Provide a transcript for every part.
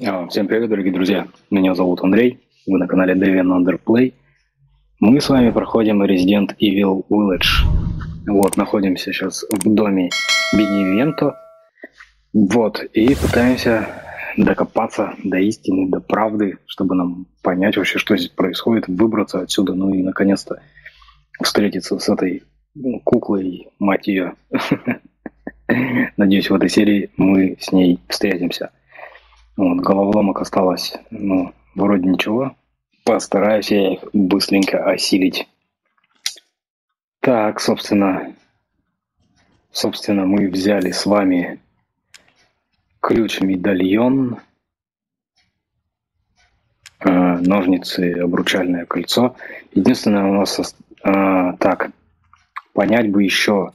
А, Всем привет, дорогие друзья. Меня зовут Андрей. Вы на канале Deviant Underplay. Мы с вами проходим Resident Evil Village. Вот, находимся сейчас в доме Беневенто. Вот, и пытаемся докопаться до истины, до правды, чтобы нам понять вообще, что здесь происходит, выбраться отсюда, ну и наконец-то встретиться с этой ну, куклой, мать ее. Надеюсь, в этой серии мы с ней встретимся. Вот, головоломок осталось, ну, вроде ничего. Постараюсь я их быстренько осилить. Так, собственно, собственно, мы взяли с вами ключ-медальон, э, ножницы, обручальное кольцо. Единственное у нас... Э, так, понять бы еще...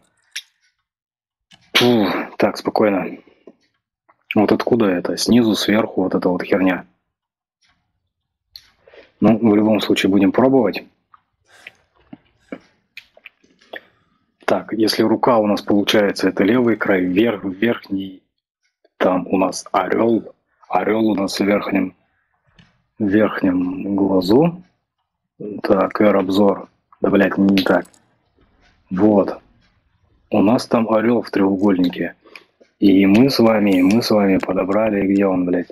Фу, так, спокойно. Вот откуда это? Снизу, сверху, вот эта вот херня. Ну, в любом случае будем пробовать. Так, если рука у нас получается, это левый край, вверх, верхний, там у нас орел. Орел у нас в верхнем, верхнем глазу. Так, R-обзор. Да, блядь, не так. Вот. У нас там орел в треугольнике. И мы с вами, мы с вами подобрали, где он, блядь?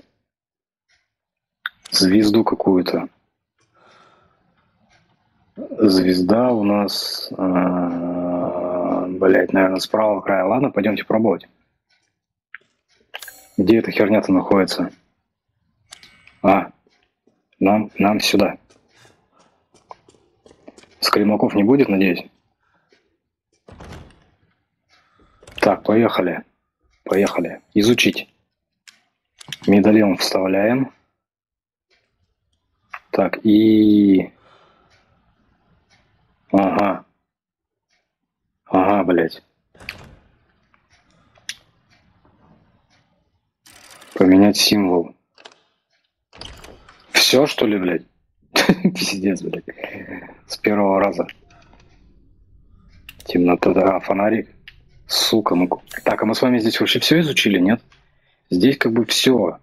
Звезду какую-то. Звезда у нас, э, блядь, наверное, с правого края. Ладно, пойдемте пробовать. Где эта херня-то находится? А, нам, нам сюда. Скримаков не будет, надеюсь? Так, поехали. Поехали. Изучить. Медальон вставляем. Так, и... Ага. Ага, блядь. Поменять символ. Все, что ли, блядь? Пиздец, блядь. С первого раза. Темнота, да, фонарик. Сука, ну... Так, а мы с вами здесь вообще все изучили, нет? Здесь как бы все.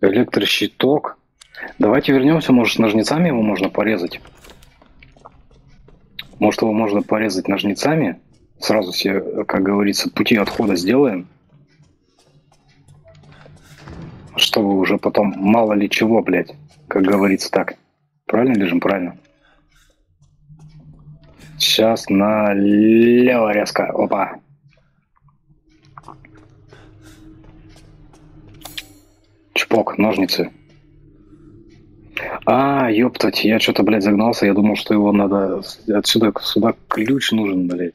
Электрощиток. Давайте вернемся, может, ножницами его можно порезать. Может, его можно порезать ножницами. Сразу все, как говорится, пути отхода сделаем. Чтобы уже потом мало ли чего, блядь, как говорится так. Правильно бежим? Правильно. Сейчас налево резко. Опа. Чпок, ножницы. А, ёптать, я что-то, блядь, загнался. Я думал, что его надо отсюда сюда ключ нужен, блядь.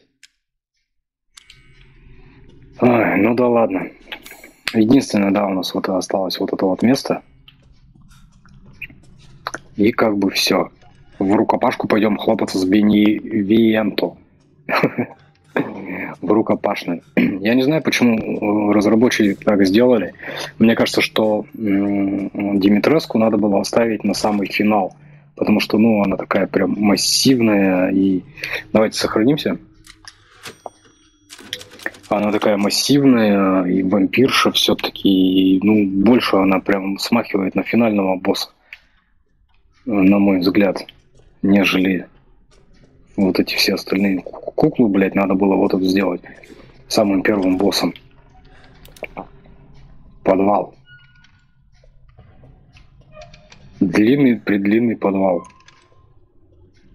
Ой, ну да ладно. Единственное, да, у нас вот осталось вот это вот место. И как бы все в рукопашку пойдем хлопаться с Беневиенто. в рукопашной. Я не знаю, почему разработчики так сделали. Мне кажется, что Димитреску надо было оставить на самый финал, потому что, ну, она такая прям массивная. И давайте сохранимся. Она такая массивная, и вампирша все-таки, ну, больше она прям смахивает на финального босса, на мой взгляд нежели вот эти все остальные куклы, блядь, надо было вот это сделать самым первым боссом. Подвал. Длинный, предлинный подвал.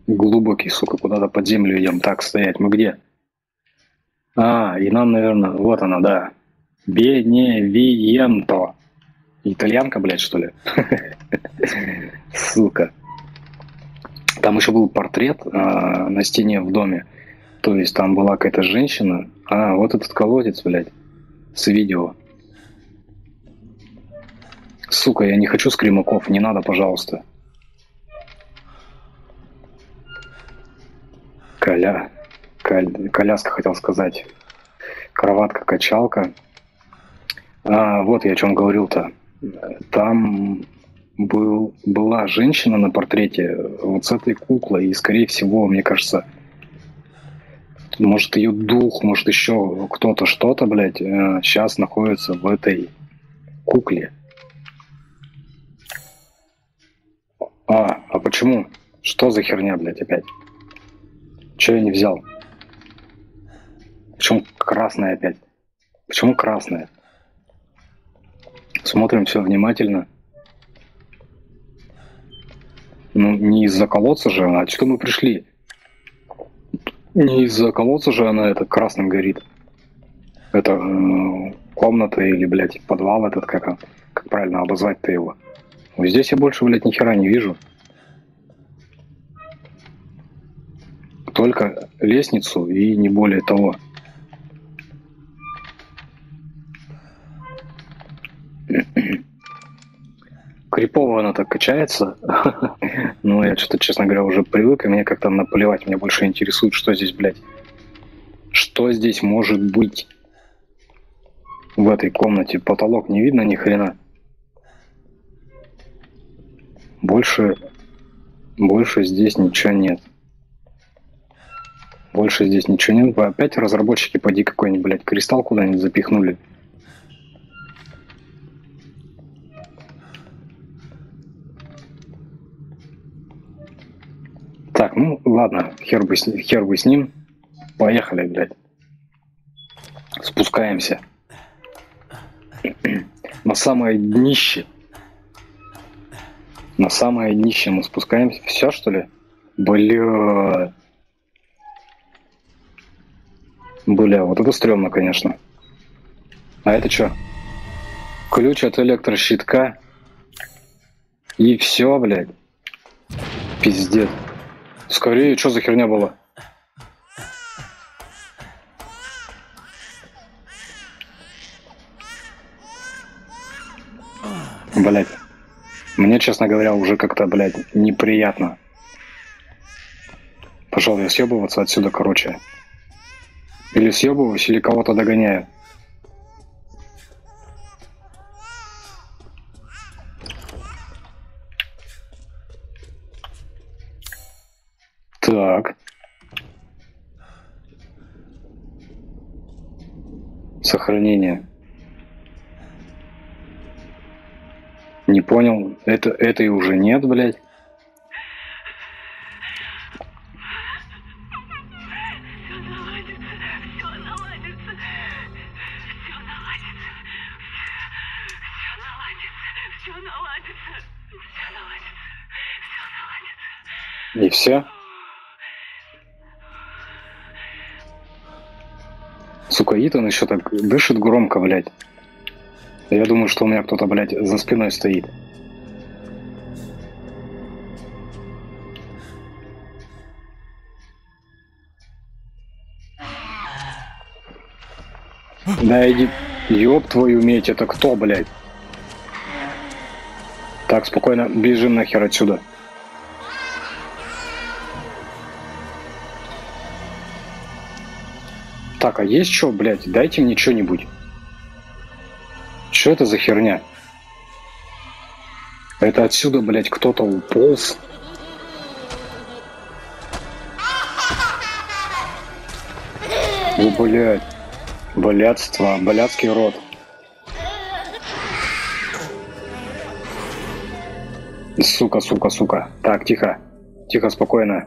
Глубокий, сука, куда-то под землю идем. Так, стоять, мы где? А, и нам, наверное, вот она, да. Беневиенто. Итальянка, блядь, что ли? Сука. Там еще был портрет э, на стене в доме. То есть там была какая-то женщина. А, вот этот колодец, блядь, с видео. Сука, я не хочу скримаков, не надо, пожалуйста. Коля... Коль... Коляска хотел сказать. Кроватка, качалка. А, вот я о чем говорил-то. Там был, была женщина на портрете э, вот с этой куклой, и, скорее всего, мне кажется, может, ее дух, может, еще кто-то что-то, блядь, э, сейчас находится в этой кукле. А, а почему? Что за херня, блядь, опять? Че я не взял? Почему красная опять? Почему красная? Смотрим все внимательно. Ну, не из-за колодца же она. А что мы пришли? Не из-за колодца же она это красным горит. Это э, комната или, блядь, подвал этот, как, как правильно обозвать-то его. Вот здесь я больше, блядь, ни хера не вижу. Только лестницу и не более того. Крипово она так качается. Но я что-то, честно говоря, уже привык, и мне как-то наплевать. Меня больше интересует, что здесь, блядь. Что здесь может быть в этой комнате? Потолок не видно ни хрена. Больше, больше здесь ничего нет. Больше здесь ничего нет. Опять разработчики, поди какой-нибудь, блядь, кристалл куда-нибудь запихнули. Так, ну ладно, хер бы, с, хер бы с ним. Поехали, блядь. Спускаемся. На самое днище. На самое днище мы спускаемся. Все, что ли? Бля. Бля, вот это стрёмно, конечно. А это что? Ключ от электрощитка. И все, блядь. Пиздец. Скорее, что за херня была? Блять. Мне, честно говоря, уже как-то, блядь, неприятно. Я съебываться отсюда, короче. Или съебываюсь, или кого-то догоняю. Так. Сохранение. Не понял. Это, это и уже нет, блядь. И все? Сука, Итан еще так дышит громко, блядь. Я думаю, что у меня кто-то, блядь, за спиной стоит. Да иди, ёб твою медь, это кто, блядь? Так, спокойно, бежим нахер отсюда. Так, а есть что, блядь? Дайте мне что-нибудь. Что это за херня? Это отсюда, блядь, кто-то уполз. О, блядь. Блядство, блядский рот. Сука, сука, сука. Так, тихо. Тихо, спокойно.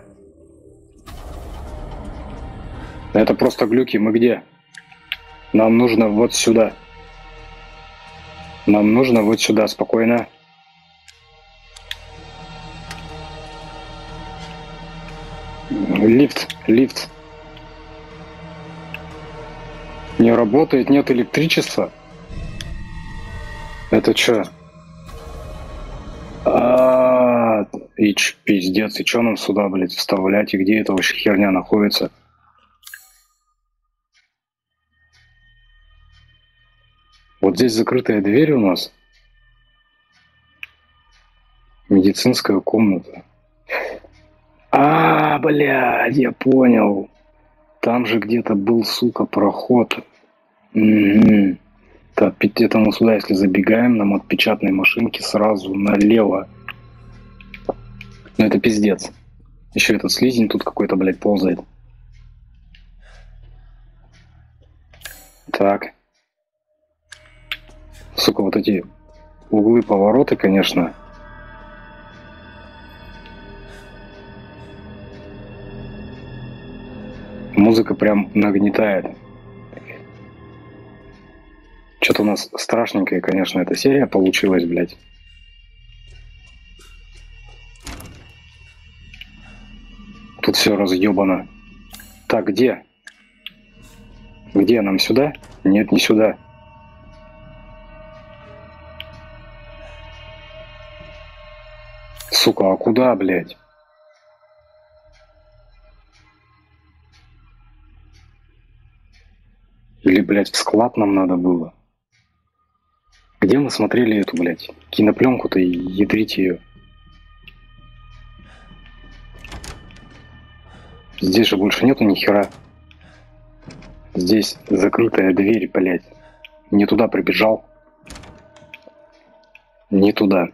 Это просто глюки. Мы где? Нам нужно вот сюда. Нам нужно вот сюда, спокойно. Лифт, лифт. Не работает, нет электричества. Это что? А, -а, -а и ч, пиздец, и что нам сюда, блядь, вставлять, и где эта вообще херня находится? Вот здесь закрытая дверь у нас. Медицинская комната. А, блядь, я понял. Там же где-то был, сука, проход. Угу. Так, где-то мы сюда, если забегаем, нам от печатной машинки сразу налево. Ну это пиздец. Еще этот слизень тут какой-то, блядь, ползает. Так сука, вот эти углы повороты, конечно. Музыка прям нагнетает. Что-то у нас страшненькая, конечно, эта серия получилась, блядь. Тут все разъебано. Так, где? Где нам сюда? Нет, не сюда. Сука, а куда, блядь? Или, блядь, в склад нам надо было? Где мы смотрели эту, блядь, кинопленку-то и ядрить ее? Здесь же больше нету ни хера. Здесь закрытая дверь, блядь. Не туда прибежал. Не туда.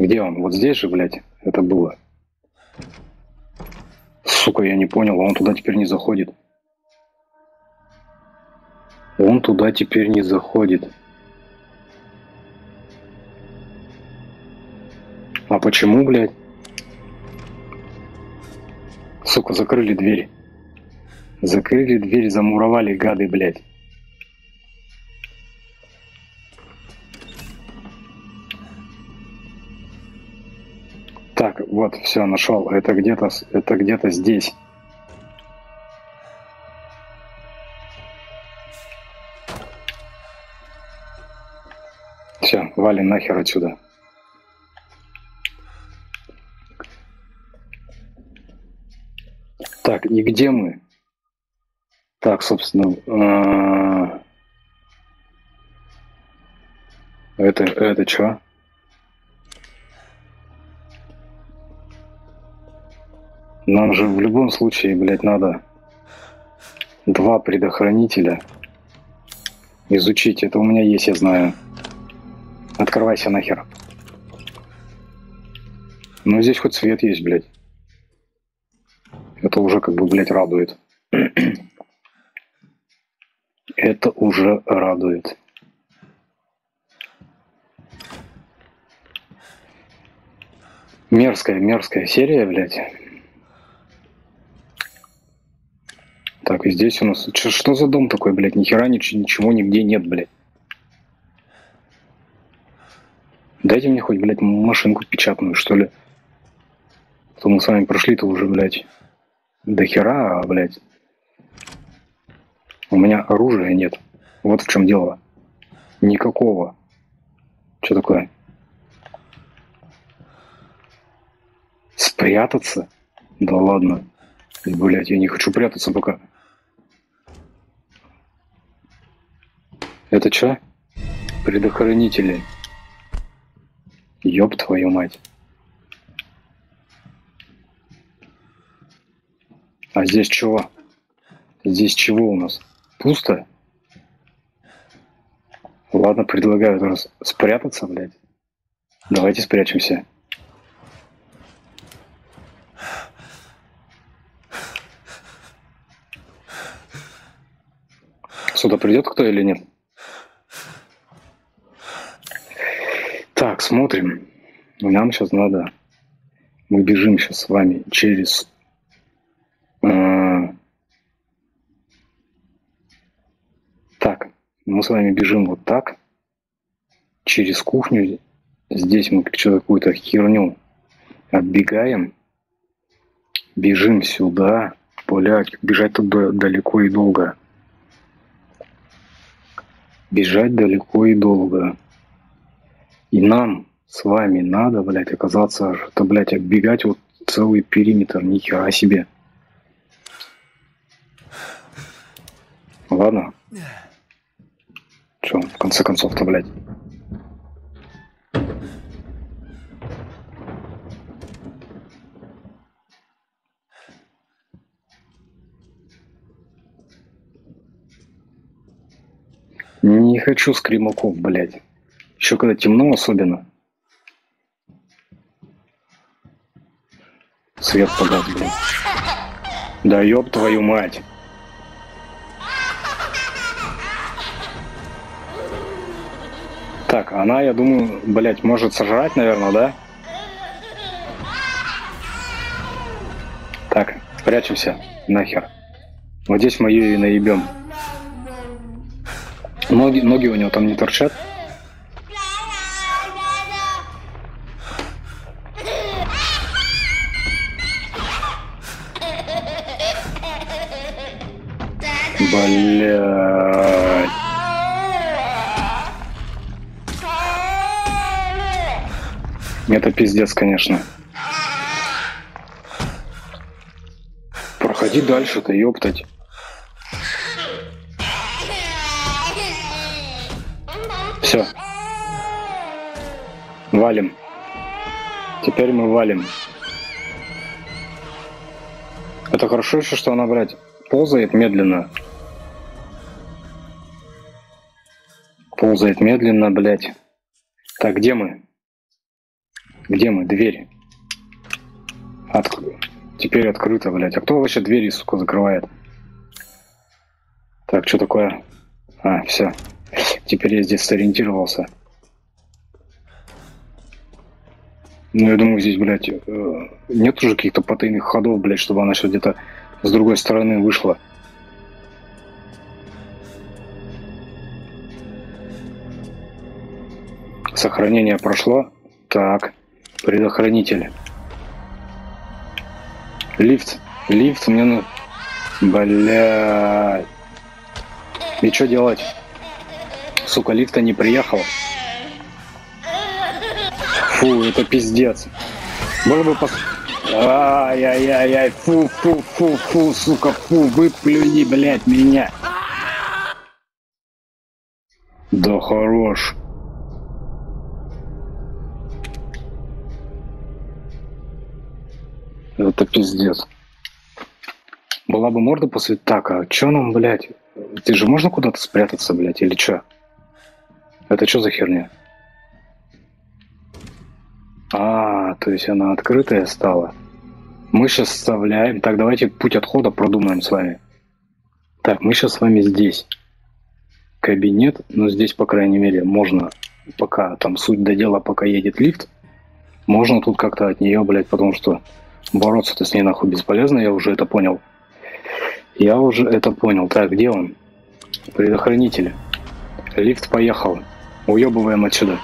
Где он? Вот здесь же, блядь, это было. Сука, я не понял, а он туда теперь не заходит. Он туда теперь не заходит. А почему, блядь? Сука, закрыли дверь. Закрыли дверь, замуровали гады, блядь. Вот, все, нашел. Это где-то, это где-то здесь. Все, вали нахер отсюда. Так, и где мы? Так, собственно, а, это, это что? Нам же в любом случае, блядь, надо два предохранителя изучить. Это у меня есть, я знаю. Открывайся нахер. Ну, здесь хоть свет есть, блядь. Это уже как бы, блядь, радует. Это уже радует. Мерзкая, мерзкая серия, блядь. Так, и здесь у нас... Что за дом такой, блядь? Ни хера ничего, ничего нигде нет, блядь. Дайте мне хоть, блядь, машинку печатную, что ли. А то мы с вами прошли-то уже, блядь, до хера, блядь. У меня оружия нет. Вот в чем дело. Никакого. Что такое? Спрятаться? Да ладно. Блять, я не хочу прятаться пока. Это что? Предохранители. Ёб твою мать. А здесь чего? Здесь чего у нас? Пусто? Ладно, предлагаю раз спрятаться, блядь. Давайте спрячемся. Сюда придет кто или нет? Так, смотрим. Нам сейчас надо... Мы бежим сейчас с вами через... Э, так, мы с вами бежим вот так. Через кухню. Здесь мы какую-то херню отбегаем. Бежим сюда. Блять, бежать тут далеко и долго. Бежать далеко и долго. И нам с вами надо, блядь, оказаться, это, блядь, оббегать вот целый периметр, ни хера себе. Ладно. Че, в конце концов-то, блядь. Не хочу скримаков, блядь. Еще когда темно особенно. Свет погас, блин. Да ёб твою мать. Так, она, я думаю, блядь, может сожрать, наверное, да? Так, прячемся. Нахер. Вот здесь мы ее и наебем. Ноги, ноги у него там не торчат? Пиздец, конечно. Проходи дальше-то, ёптать. Все. Валим. Теперь мы валим. Это хорошо еще, что она, блядь, ползает медленно. Ползает медленно, блядь. Так, где мы? Где мы? Дверь. От... Теперь открыто, блядь. А кто вообще двери, сука, закрывает? Так, что такое? А, все. Теперь я здесь сориентировался. Ну, я думаю, здесь, блядь, э, нет уже каких-то потайных ходов, блядь, чтобы она сейчас где-то с другой стороны вышла. Сохранение прошло. Так, предохранитель. Лифт. Лифт мне ну... Блядь. И что делать? Сука, лифта не приехал. Фу, это пиздец. Было бы пос... Ай-яй-яй-яй, фу, фу, фу, фу, сука, фу, выплюни, блядь, меня. Да хорош. Это пиздец. Была бы морда после... Так, а чё нам, блядь? Ты же можно куда-то спрятаться, блядь, или чё? Это что за херня? А, то есть она открытая стала. Мы сейчас вставляем. Так, давайте путь отхода продумаем с вами. Так, мы сейчас с вами здесь. Кабинет, но здесь, по крайней мере, можно, пока там суть до дела, пока едет лифт, можно тут как-то от нее, блядь, потому что бороться-то с ней нахуй бесполезно, я уже это понял. Я уже это понял. Так, где он? Предохранитель. Лифт поехал. Уебываем отсюда.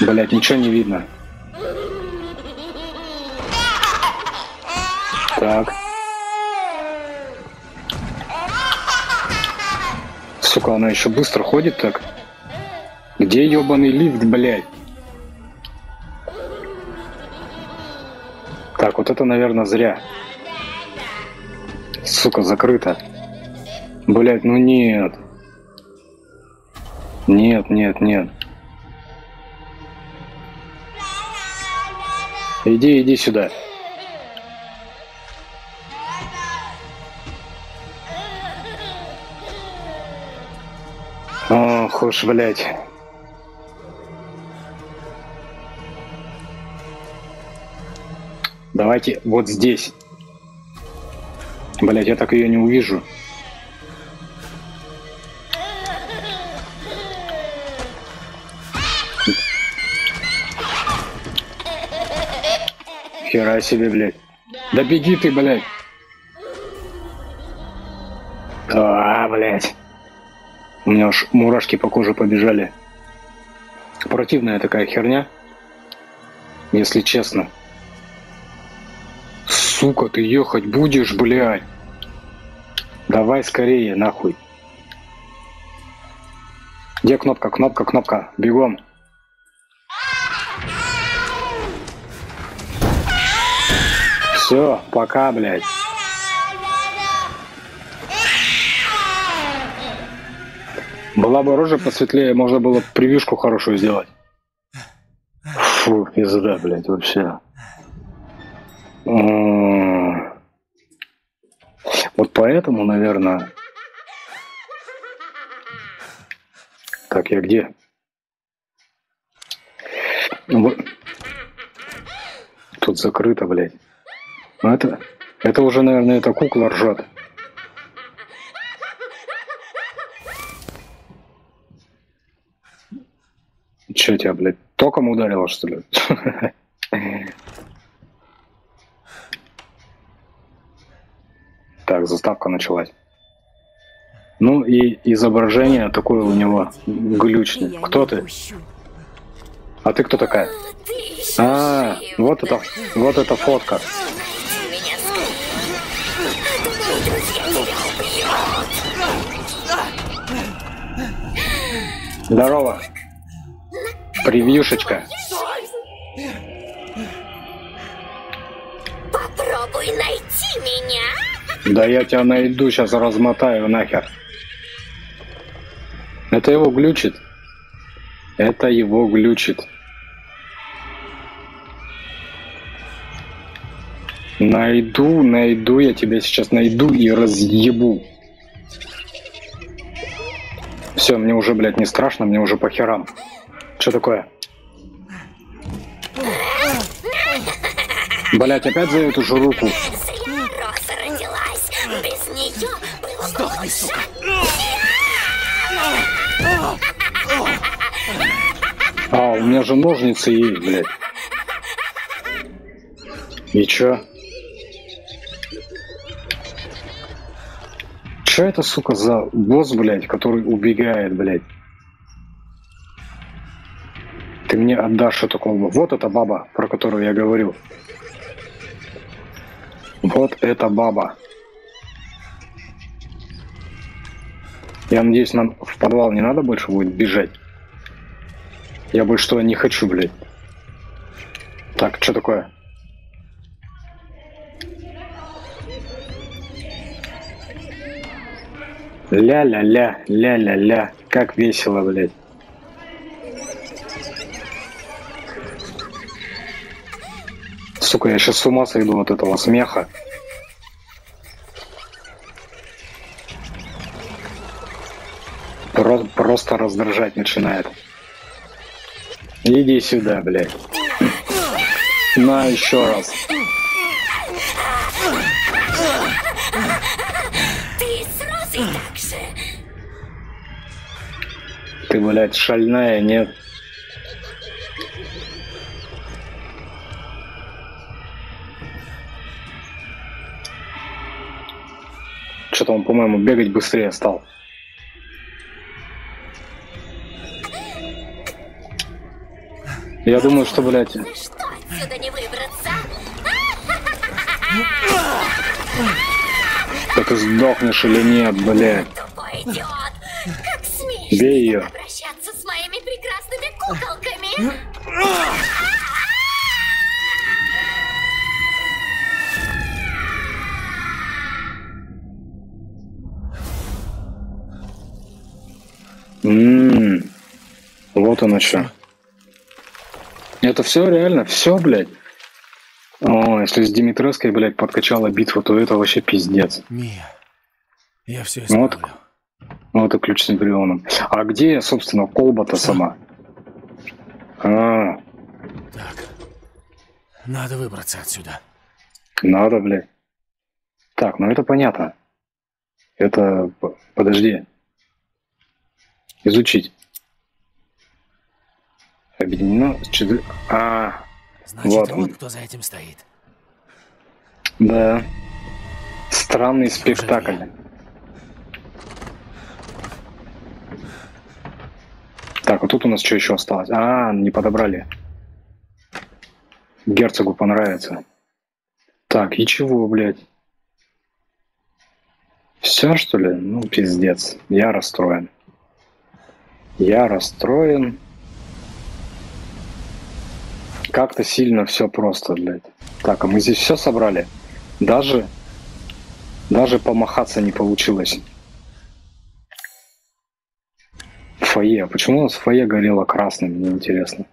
Блять, ничего не видно. Так. Сука, она еще быстро ходит так. Где ебаный лифт, блядь? Так, вот это, наверное, зря. Сука, закрыто. Блять, ну нет. Нет, нет, нет. Иди, иди сюда. Ох уж, блядь. Давайте вот здесь. Блять, я так ее не увижу. Хера себе, блядь. Да беги ты, блядь. А, блядь. У меня уж мурашки по коже побежали. Противная такая херня. Если честно. Сука, ты ехать будешь, блядь? Давай скорее, нахуй. Где кнопка, кнопка, кнопка? Бегом. Все, пока, блядь. Была бы рожа посветлее, можно было превьюшку хорошую сделать. Фу, пизда, блядь, вообще. Вот поэтому, наверное... Так, я где? Тут закрыто, блядь. Ну, это, это уже, наверное, эта кукла ржет. Че тебя, блядь, током ударило, что ли? Так, заставка началась. Ну и изображение такое у него глючное. Кто ты? А ты кто такая? А, вот это, вот эта фотка. Здорово. Превьюшечка. Попробуй найти меня. Да я тебя найду, сейчас размотаю нахер. Это его глючит. Это его глючит. Найду, найду, я тебя сейчас найду и разъебу. Все, мне уже, блядь, не страшно, мне уже по херам. Что такое? Блять, опять за эту же руку. Сдохни, сука. А, у меня же ножницы есть, блядь. И чё? Чё это, сука, за босс, блядь, который убегает, блядь? Мне отдашь эту колбу. Вот эта баба, про которую я говорил. Вот эта баба. Я надеюсь, нам в подвал не надо больше будет бежать. Я больше что не хочу, блядь. Так, что такое? Ля-ля-ля, ля-ля-ля. Как весело, блядь. Сука, я сейчас с ума сойду от этого смеха. Про- просто раздражать начинает. Иди сюда, блядь. На еще раз. Ты с Розой так же. Ты, блядь, шальная, нет? Что-то он, по-моему, бегать быстрее стал. Я думаю, что, блядь, Что отсюда не выбраться? да ты сдохнешь или нет, блядь. Тупой идиот. Как смеешь Бей так обращаться с моими прекрасными куколками? Ммм, вот оно что. Это все реально, все, блядь. О, если с Димитреской, блядь, подкачала битву, то это вообще пиздец. Мия, я все Ну вот. исправлю. Вот и ключ с эмбрионом. А где, собственно, колба-то сама? А, Так, надо выбраться отсюда. надо, блядь. Так, ну это понятно. Это... Подожди. Изучить. Объединено с четыр- А, Значит, Вот вот, он. кто за этим стоит. да. Странный спектакль. Так, вот тут у нас что еще осталось? А, не подобрали. Герцогу понравится. Так, и чего, блядь? Все, что ли? Ну, пиздец. Я расстроен. Я расстроен. Как-то сильно все просто, блядь. Так, а мы здесь все собрали. Даже, даже помахаться не получилось. Фойе. А почему у нас фойе горело красным, мне интересно.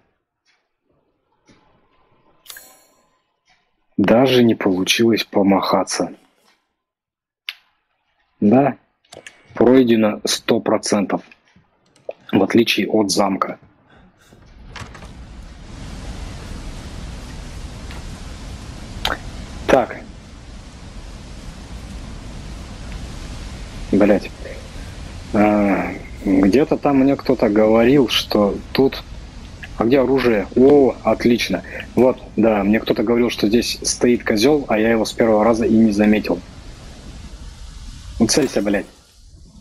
Даже не получилось помахаться. Да, пройдено сто процентов в отличие от замка. Так. Блять. А, где-то там мне кто-то говорил, что тут... А где оружие? О, отлично. Вот, да, мне кто-то говорил, что здесь стоит козел, а я его с первого раза и не заметил. Целься, блядь.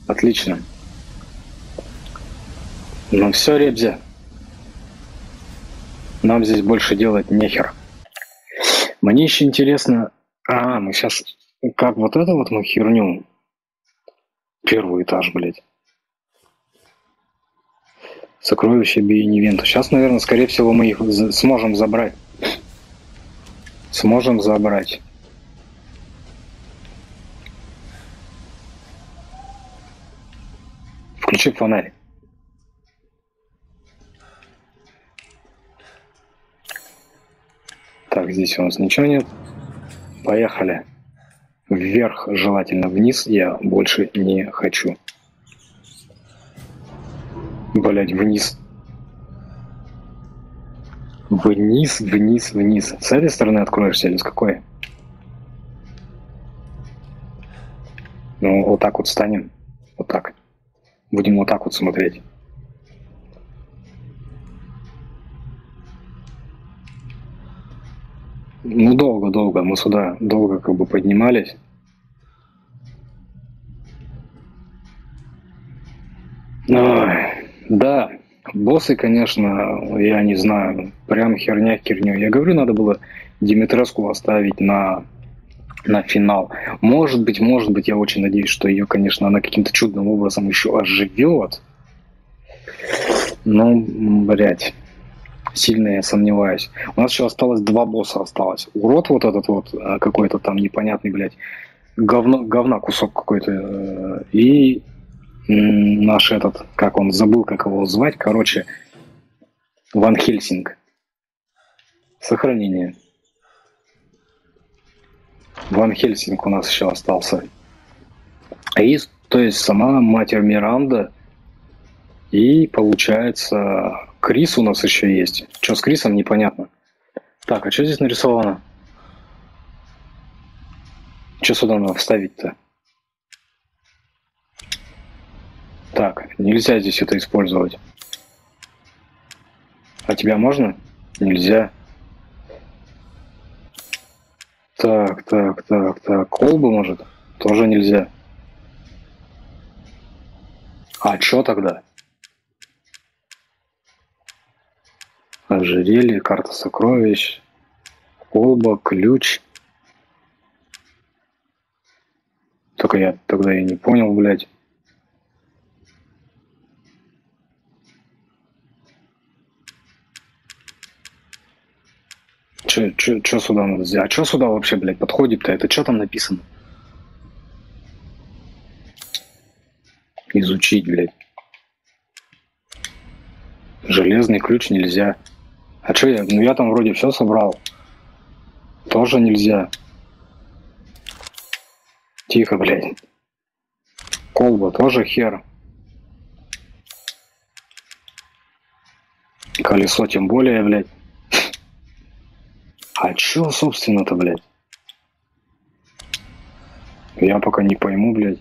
Отлично. Ну все, Ребзя. Нам здесь больше делать нехер. Мне еще интересно... А, мы сейчас... Как вот это вот мы херню? Первый этаж, блядь. Сокровища Бейнивента. Сейчас, наверное, скорее всего, мы их сможем забрать. Сможем забрать. Включи фонарь. Так, здесь у нас ничего нет. Поехали. Вверх, желательно вниз, я больше не хочу. Блять, вниз. Вниз, вниз, вниз. С этой стороны откроешься или с какой? Ну, вот так вот станем. Вот так. Будем вот так вот смотреть. Ну, долго-долго. Мы сюда долго как бы поднимались. Ой, да, боссы, конечно, я не знаю, прям херня херню. Я говорю, надо было Димитреску оставить на, на финал. Может быть, может быть, я очень надеюсь, что ее, конечно, она каким-то чудным образом еще оживет. Ну, блядь, сильно я сомневаюсь. У нас еще осталось два босса осталось. Урод вот этот вот, э, какой-то там непонятный, блядь, говно, говна кусок какой-то. э, И наш этот, как он, забыл, как его звать, короче, Ван Хельсинг. Сохранение. Ван Хельсинг у нас еще остался. И, то есть, сама Матерь Миранда. И, получается, Крис у нас еще есть. Что с Крисом, непонятно. Так, а что здесь нарисовано? Что сюда надо вставить-то? Так, нельзя здесь это использовать. А тебя можно? Нельзя. Так, так, так, так. Колбу может? Тоже нельзя. А что тогда? Ожерелье, карта сокровищ, колба, ключ. Только я тогда я не понял, блядь. Че, че, че сюда надо сделать? А что сюда вообще, блядь, подходит-то? Это что там написано? Изучить, блядь. Железный ключ нельзя. А что я? Ну я там вроде все собрал. Тоже нельзя. Тихо, блядь. Колба тоже хер. Колесо тем более, блядь. А чё, собственно-то, блядь? Я пока не пойму, блядь.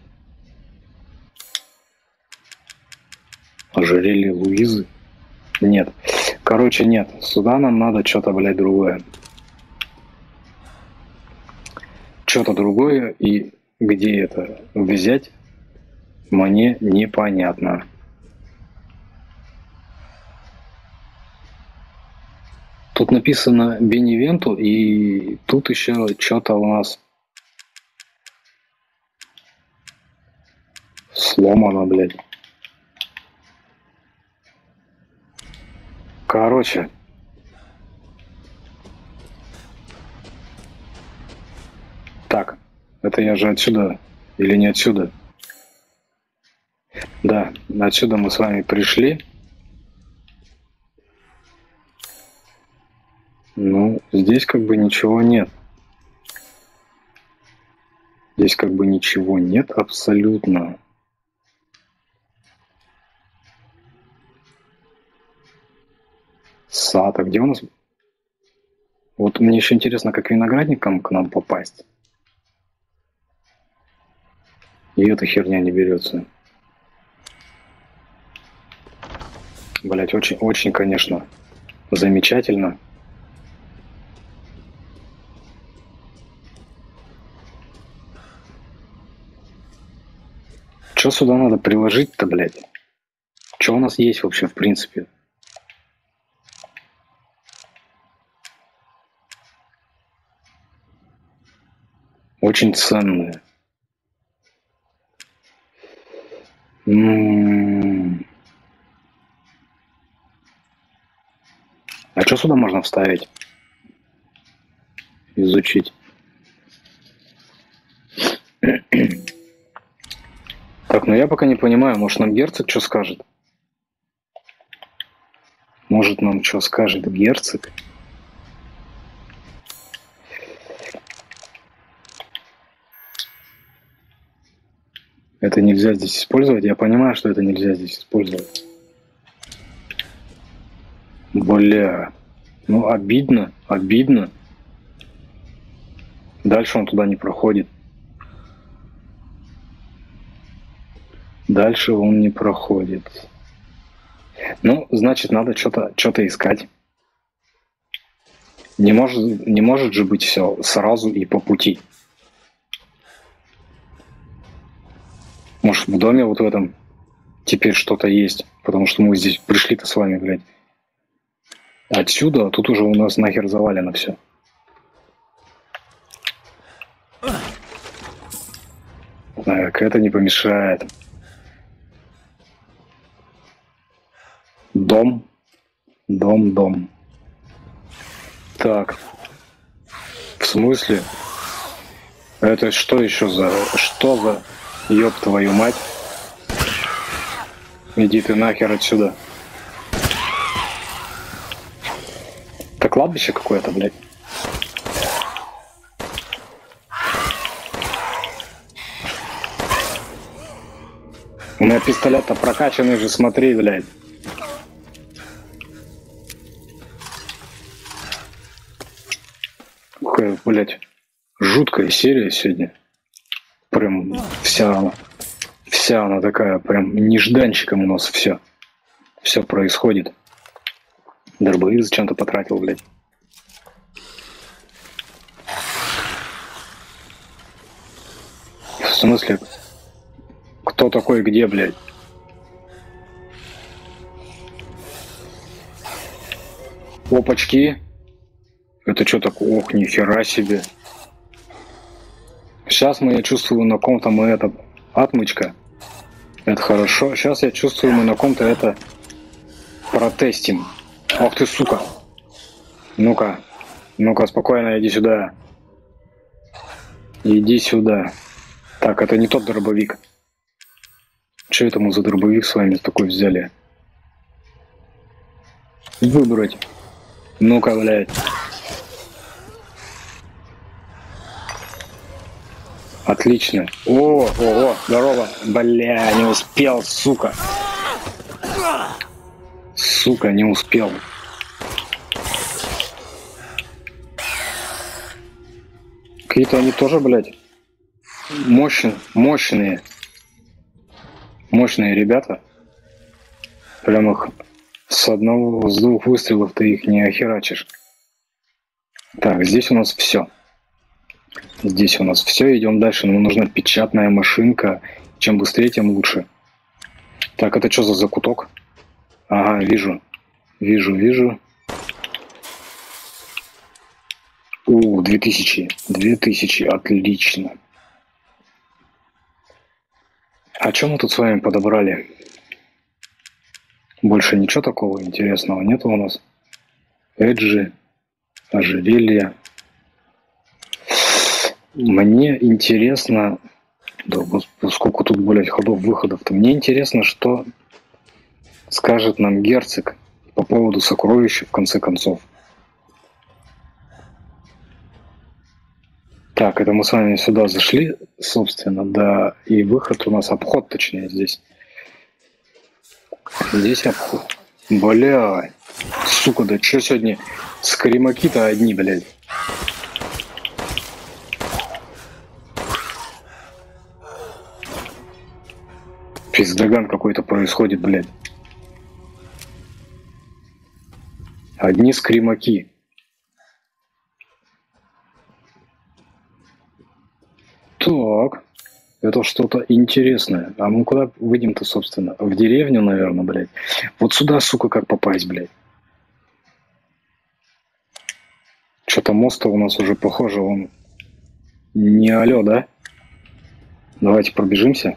Ожерелье Луизы? Нет. Короче, нет. Сюда нам надо что-то, блядь, другое. Что-то другое, и где это взять, мне непонятно. Тут написано Беневенту, и тут еще что-то у нас сломано, блядь. Короче. Так, это я же отсюда или не отсюда? Да, отсюда мы с вами пришли. Ну, здесь как бы ничего нет. Здесь как бы ничего нет абсолютно. Сад, а где у нас? Вот мне еще интересно, как виноградникам к нам попасть. И эта херня не берется. Блять, очень, очень, конечно, замечательно. Что сюда надо приложить-то, блядь? Что у нас есть вообще, в принципе? Очень ценные. А что сюда можно вставить? Изучить. Так, ну я пока не понимаю, может нам герцог что скажет? Может нам что скажет герцог? Это нельзя здесь использовать. Я понимаю, что это нельзя здесь использовать. Бля. Ну, обидно, обидно. Дальше он туда не проходит. Дальше он не проходит. Ну, значит, надо что-то что искать. Не может, не может же быть все сразу и по пути. Может, в доме вот в этом теперь что-то есть. Потому что мы здесь пришли-то с вами, блядь. Отсюда, а тут уже у нас нахер завалено все. Так, это не помешает. Дом. Дом, дом. Так. В смысле? Это что еще за... Что за... Ёб твою мать. Иди ты нахер отсюда. Это кладбище какое-то, блядь. У меня пистолет-то прокачанный же, смотри, блядь. Какая, блядь, жуткая серия сегодня. Вся она, вся она такая, прям нежданчиком у нас все. Все происходит. Дробовик зачем-то потратил, блядь. В смысле? Кто такой где, блядь? Опачки. Это что такое? Ох, нихера себе. Сейчас мы, я чувствую, на ком-то мы это... Отмычка. Это хорошо. Сейчас я чувствую, мы на ком-то это протестим. Ох ты, сука. Ну-ка. Ну-ка, спокойно, иди сюда. Иди сюда. Так, это не тот дробовик. Что это мы за дробовик с вами такой взяли? Выбрать. Ну-ка, блядь. Отлично. О, о, о, здорово. Бля, не успел, сука. Сука, не успел. Какие-то они тоже, блядь, мощные, мощные. Мощные ребята. Прям их с одного, с двух выстрелов ты их не охерачишь. Так, здесь у нас все. Здесь у нас все, идем дальше. Нам нужна печатная машинка. Чем быстрее, тем лучше. Так, это что за закуток? Ага, вижу. Вижу, вижу. У, 2000. 2000, отлично. А что мы тут с вами подобрали? Больше ничего такого интересного нету у нас. Эджи, ожерелье. Мне интересно, да, сколько тут, блядь, ходов-выходов-то. Мне интересно, что скажет нам герцог по поводу сокровища в конце концов. Так, это мы с вами сюда зашли, собственно, да, и выход у нас обход, точнее, здесь. Здесь обход. Бля, сука, да что сегодня скримаки-то одни, блядь. Пиздаган какой-то происходит, блядь. Одни скримаки. Так. Это что-то интересное. А мы куда выйдем-то, собственно? В деревню, наверное, блядь. Вот сюда, сука, как попасть, блядь. Что-то мост у нас уже похоже, он не алё, да? Давайте пробежимся.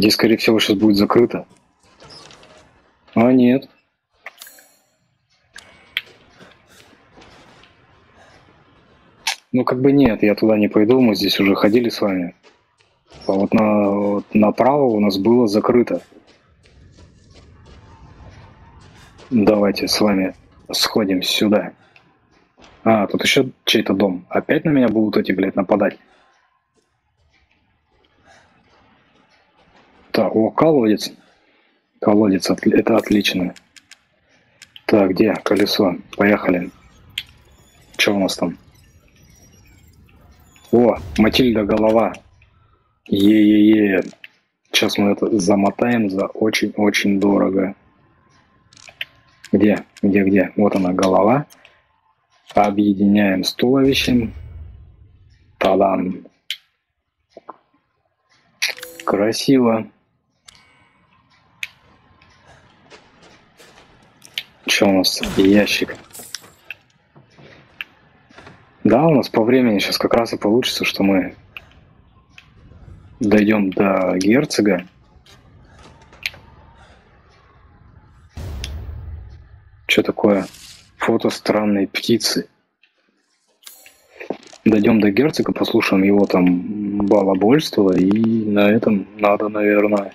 Здесь, скорее всего, сейчас будет закрыто. А, нет. Ну, как бы нет, я туда не пойду, мы здесь уже ходили с вами. А вот, на, вот направо у нас было закрыто. Давайте с вами сходим сюда. А, тут еще чей-то дом. Опять на меня будут эти, блядь, нападать. Так, о, колодец. Колодец, это отлично. Так, где колесо? Поехали. Что у нас там? О, Матильда голова. Е-е-е. Сейчас мы это замотаем за очень-очень дорого. Где? Где, где? Вот она, голова. Объединяем с туловищем. Тадам. Красиво. Что у нас? Ящик. Да, у нас по времени сейчас как раз и получится, что мы дойдем до герцога. Что такое? Фото странной птицы. Дойдем до герцога, послушаем его там балабольство, и на этом надо, наверное,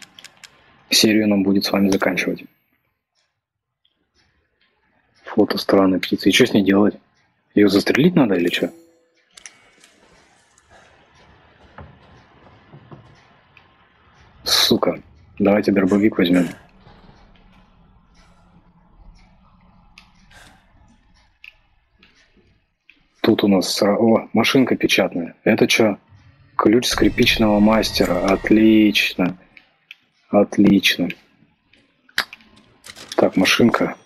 серию нам будет с вами заканчивать. Фото странной птицы. И что с ней делать? Ее застрелить надо или что? Сука. Давайте дробовик возьмем. Тут у нас... О, машинка печатная. Это что? Ключ скрипичного мастера. Отлично. Отлично. Так, машинка.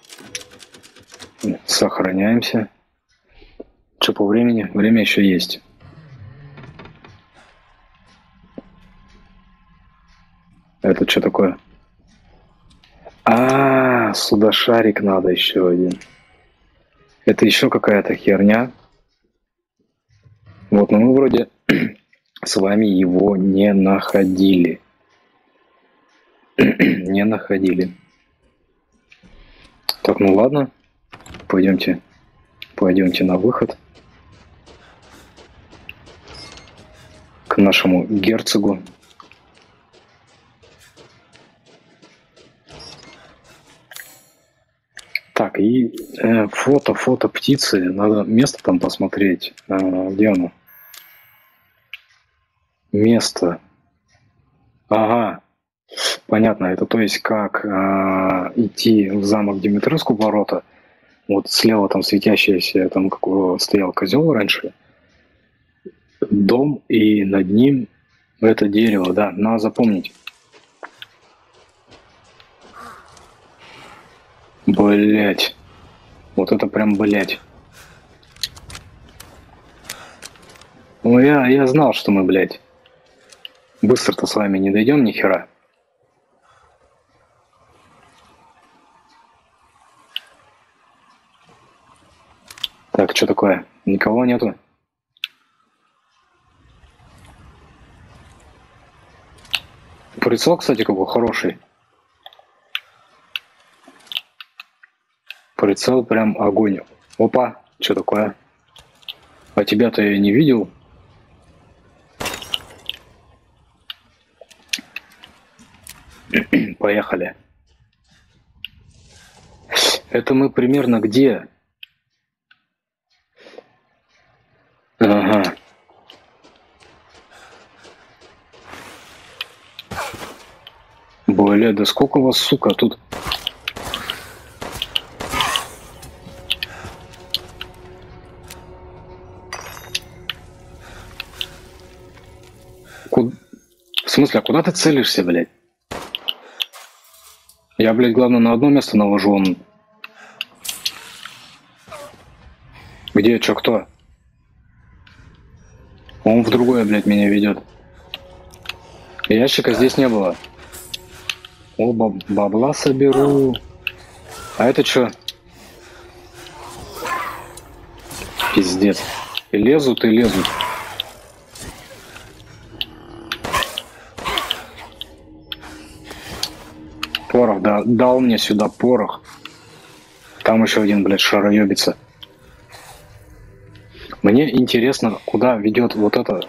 Сохраняемся. Что по времени? Время еще есть. Это что такое? А, сюда шарик надо еще один. Это еще какая-то херня. Вот, но мы вроде с вами его не находили. не находили. Так, ну ладно. Пойдемте. Пойдемте на выход. К нашему герцогу. Так, и э, фото, фото птицы. Надо место там посмотреть. Э, где оно? Место. Ага. Понятно. Это то есть как э, идти в замок Димитреску ворота. Вот слева там светящийся, там как стоял козел раньше. Дом и над ним это дерево, да, надо запомнить. Блять. Вот это прям блять. Ну я, я знал, что мы, блядь, быстро-то с вами не дойдем ни хера. Так, что такое? Никого нету? Прицел, кстати, какой хороший. Прицел прям огонь. Опа, что такое? А тебя-то я не видел. Поехали. Это мы примерно где? Бля, да сколько у вас, сука, тут... смысле, а куда ты целишься, блядь? Я, блядь, главное, на одно место навожу, он... Где, чё, кто? Он в другое, блядь, меня ведет. Ящика здесь не было. О, баб- бабла соберу. А это что? Пиздец. И лезут, и лезут. Порох, да, дал мне сюда порох. Там еще один, блядь, шароебится. Мне интересно, куда ведет вот эта...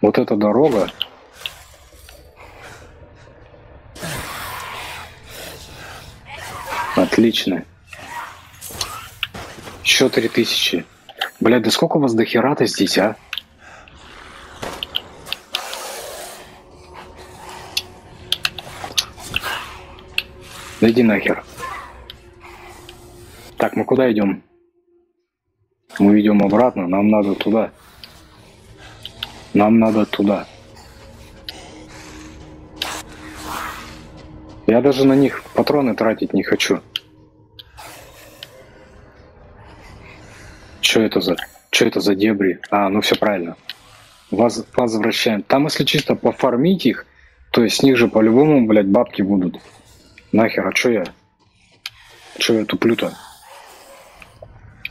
Вот эта дорога. Отлично. Еще три тысячи. Блядь, да сколько у вас до хера-то здесь, а? Да иди нахер. Так, мы куда идем? Мы идем обратно, нам надо туда. Нам надо туда. Я даже на них патроны тратить не хочу. Что это за... Что это за дебри? А, ну все правильно. Воз, возвращаем. Там, если чисто пофармить их, то есть с них же по-любому, блядь, бабки будут. Нахер, а чё я? Чё я туплю-то?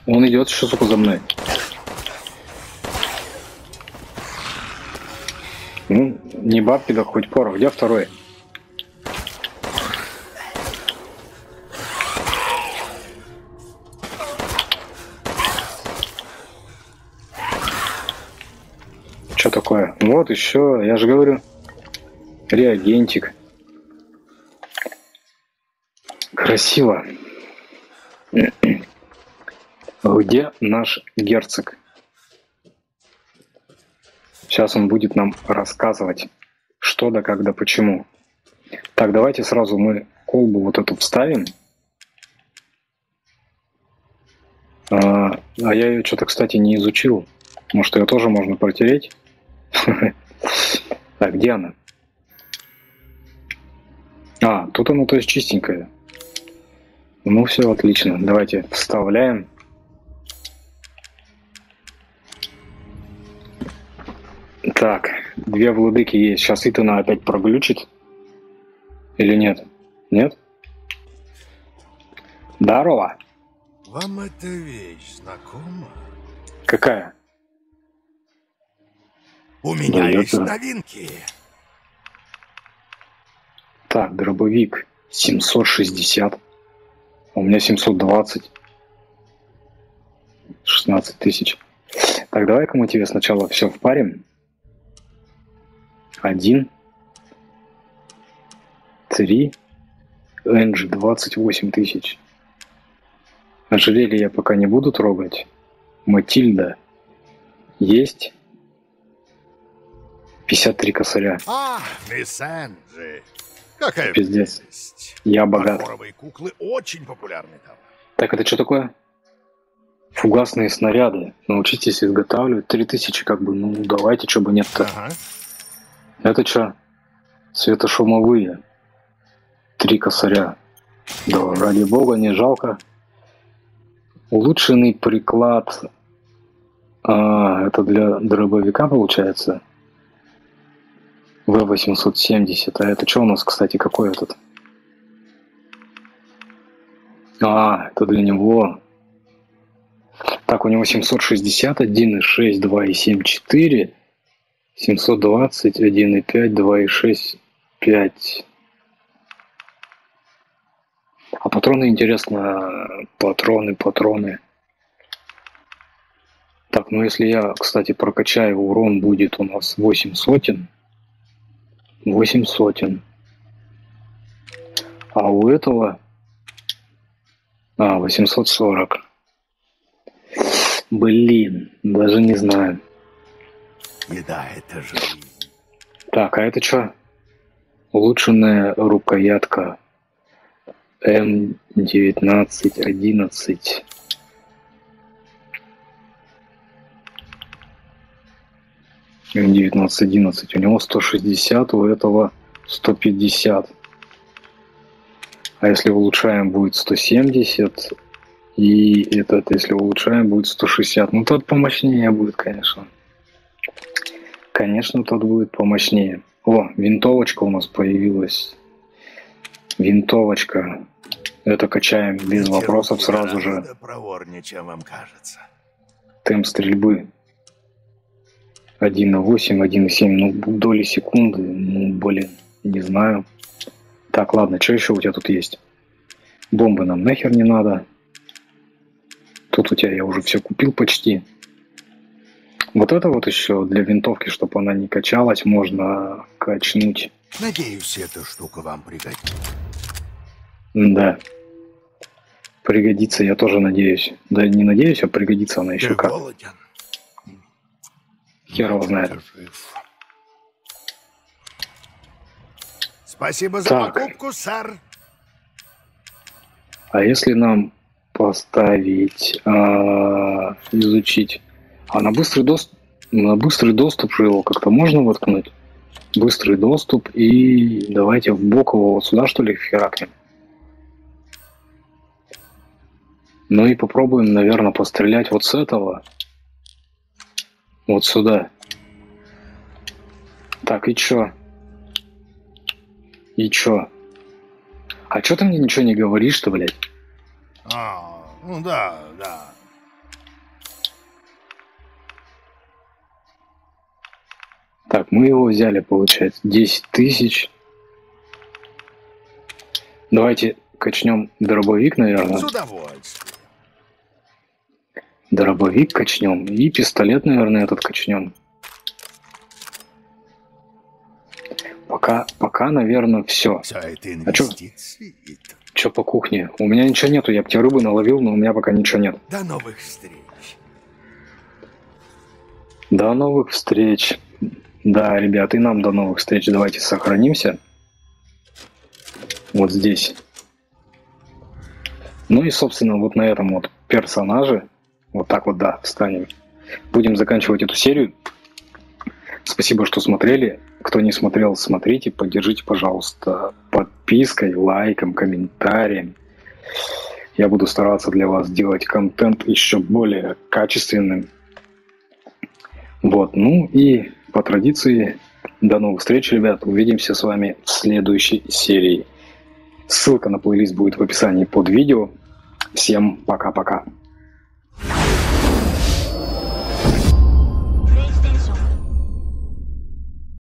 Он идет еще, сука, за мной. Ну, не бабки, да хоть порох. Где второй? Что такое? Вот еще, я же говорю, реагентик. Красиво. Где наш герцог? Сейчас он будет нам рассказывать, что да, как да, почему. Так, давайте сразу мы колбу вот эту вставим. А, а я ее что-то, кстати, не изучил. Может, ее тоже можно протереть? Так, где она? А, тут она, то есть, чистенькая. Ну, все отлично. Давайте вставляем. Так, две владыки есть. Сейчас Итана опять проглючит. Или нет? Нет? Здорово. Вам эта вещь знакома? Какая? У меня Да, есть это- новинки. Так, дробовик 760. У меня 720. 16 тысяч. Так, давай-ка мы тебе сначала все впарим. Один. Три. Энджи 28 тысяч. Ожерелье я пока не буду трогать. Матильда. Есть. 53 косаря. А, мисс Энджи. Какая Пиздец. прелесть. Я богат. Фарфоровые куклы очень популярны там. Так, это что такое? Фугасные снаряды. Научитесь изготавливать. 3000 как бы, ну давайте, что бы нет-то. Ага. Это что? Светошумовые. Три косаря. Да, ради бога, не жалко. Улучшенный приклад. А, это для дробовика получается? В-870. А это что у нас, кстати, какой этот? А, это для него. Так, у него 760, 1,6, 2,7, 4. 720, 1,5, 2,6, 5. А патроны, интересно, патроны, патроны. Так, ну если я, кстати, прокачаю, урон будет у нас 8 сотен. 8 сотен. А у этого... А, 840. Блин, даже не знаю. Еда — это жизнь. Так, а это что? Улучшенная рукоятка М1911. 1911. У него 160, у этого 150. А если улучшаем, будет 170. И этот, если улучшаем, будет 160. Ну, тот помощнее будет, конечно. Конечно, тот будет помощнее. О, винтовочка у нас появилась. Винтовочка. Это качаем без вопросов сразу же. Проворнее, чем вам кажется. Темп стрельбы 1 на 8, 1 на 7, ну, доли секунды, ну, блин, не знаю. Так, ладно, что еще у тебя тут есть? Бомбы нам нахер не надо. Тут у тебя я уже все купил почти. Вот это вот еще для винтовки, чтобы она не качалась, можно качнуть. Надеюсь, эта штука вам пригодится. Да. Пригодится, я тоже надеюсь. Да не надеюсь, а пригодится она еще Ты как. голоден? Хер его знает. Спасибо за Так. покупку, сэр. А если нам поставить, а, изучить, а на быстрый доступ, на быстрый доступ же его как-то можно воткнуть? Быстрый доступ и давайте в бок его вот сюда что ли херакнем. Ну и попробуем, наверное, пострелять вот с этого. Вот сюда. Так, и чё? И чё? А чё ты мне ничего не говоришь-то, блядь? А, ну да, да. Так, мы его взяли, получается, 10 тысяч. Давайте качнем дробовик, наверное. С удовольствием. Дробовик качнем. И пистолет, наверное, этот качнем. Пока, пока, наверное, все. А инвестиции. Че по кухне? У меня ничего нету, я бы тебе рыбы наловил, но у меня пока ничего нет. До новых встреч. До новых встреч. Да, ребят, и нам до новых встреч. Давайте сохранимся. Вот здесь. Ну и, собственно, вот на этом вот персонаже. Вот так вот, да, встанем. Будем заканчивать эту серию. Спасибо, что смотрели. Кто не смотрел, смотрите, поддержите, пожалуйста, подпиской, лайком, комментарием. Я буду стараться для вас делать контент еще более качественным. Вот, ну и по традиции, до новых встреч, ребят. Увидимся с вами в следующей серии. Ссылка на плейлист будет в описании под видео. Всем пока-пока.